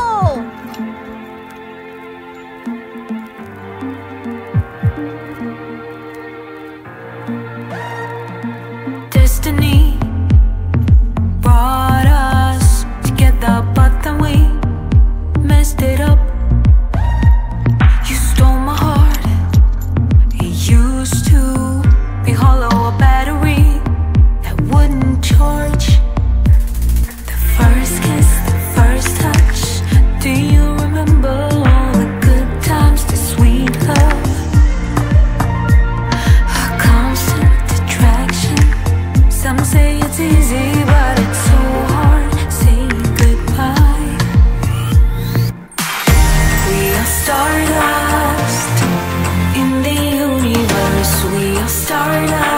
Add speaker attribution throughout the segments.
Speaker 1: Oh! right now.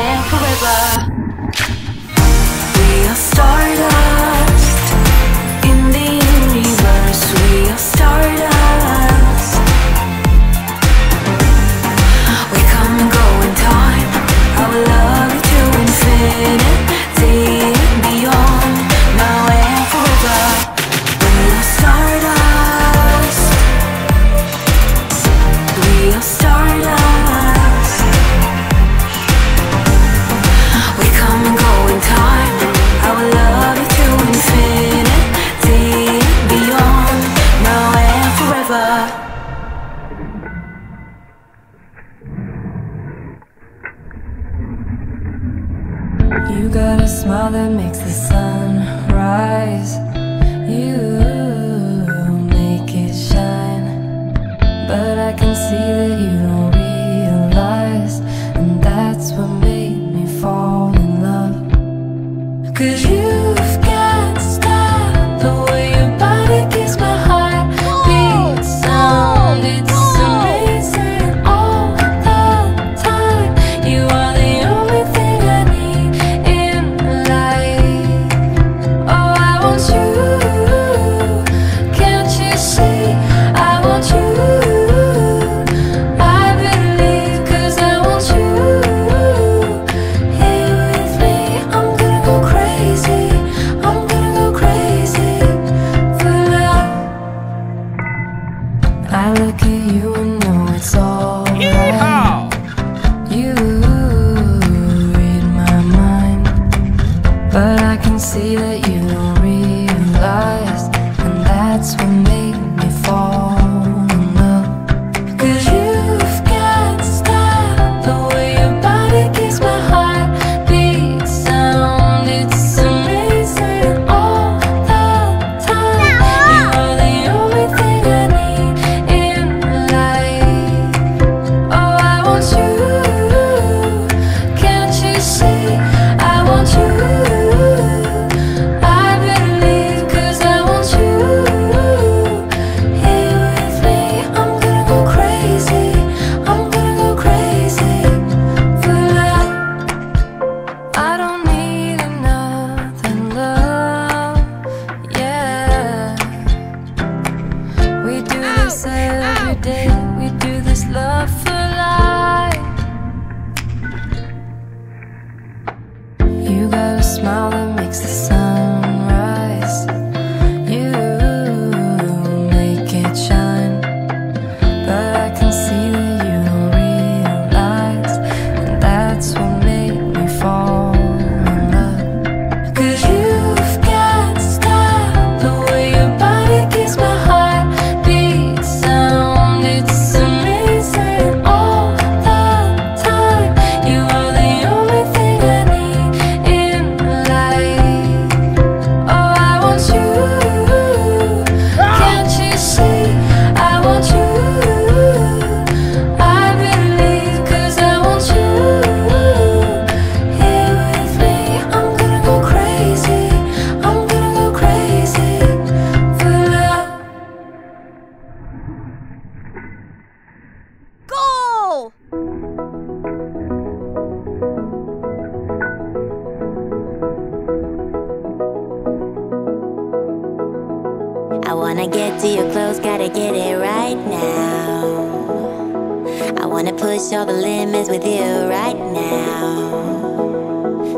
Speaker 1: forever. see that you don't realize And that's what made me fall in love. Cause you But I can see that you don't realize And that's what makes this every day. We do this love
Speaker 2: for life. You got a smile that makes the sun. wanna push all the limits with you right now.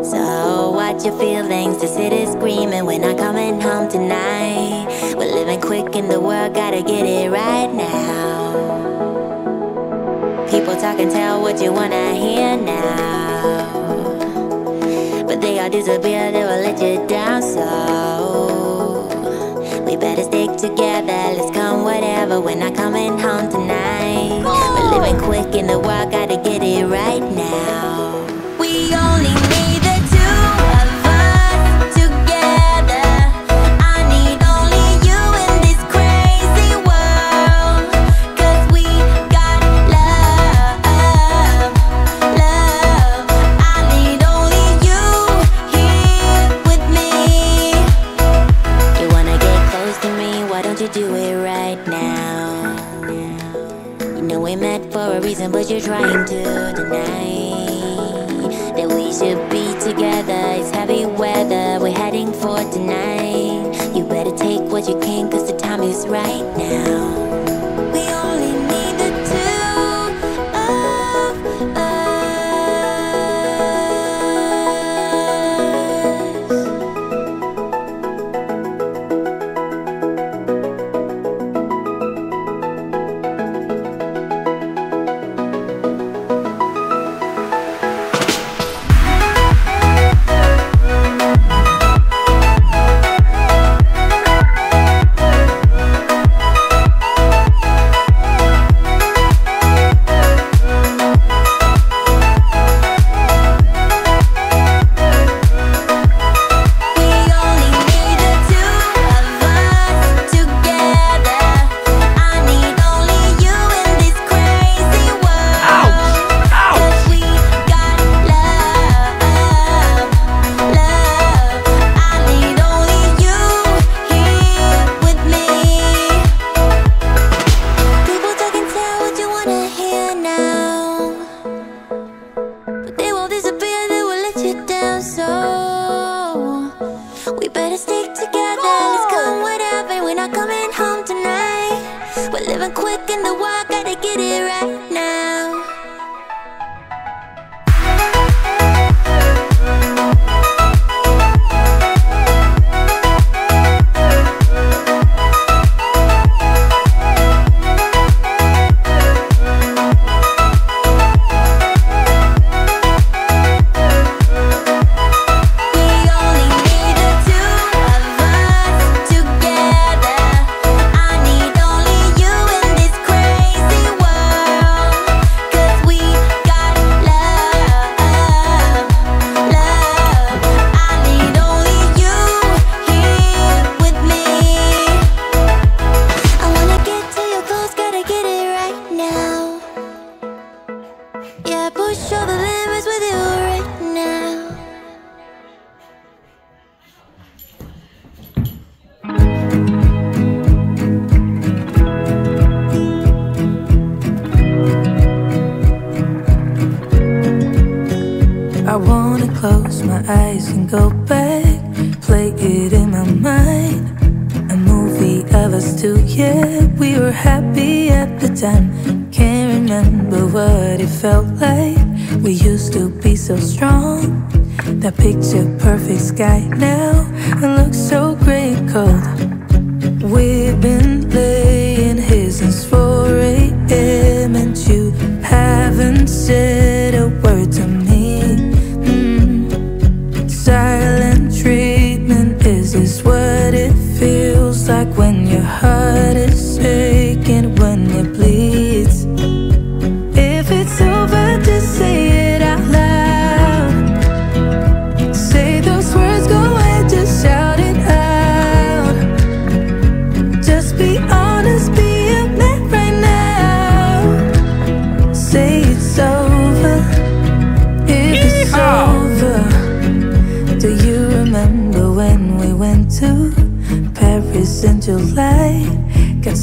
Speaker 2: So watch your feelings, the city's screaming. We're not coming home tonight. We're living quick in the world, gotta get it right now. People talk and tell what you wanna hear now. But they all disappear, they will let you down. So we better stick together. Let's come whatever. We're not coming home. In the while, gotta get it right now. nothing but you're trying to deny. close
Speaker 1: my eyes and go back Play it in my mind. A movie of us two, yeah We were happy at the time. Can't remember what it felt like. We used to be so strong. That picture perfect sky now It looks so gray cold. We've been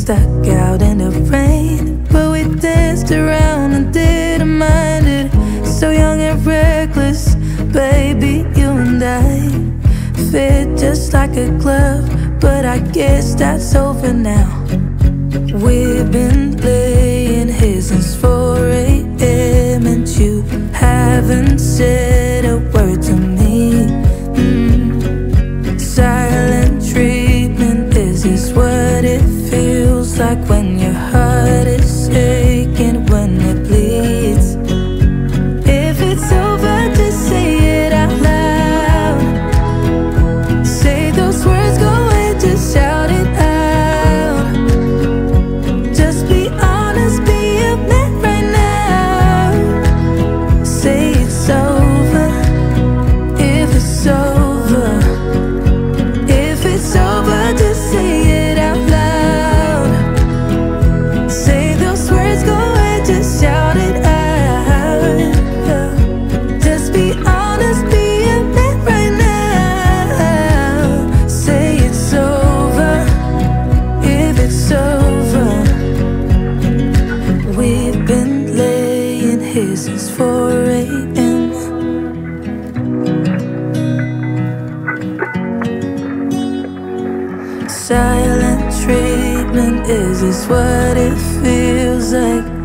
Speaker 1: stuck out in the rain, but we danced around and didn't mind it. So young and reckless, baby, you and I fit just like a glove, but I guess that's over now. We've been laying here since 4 a.m. and you haven't said when Silent treatment? Is this what it feels like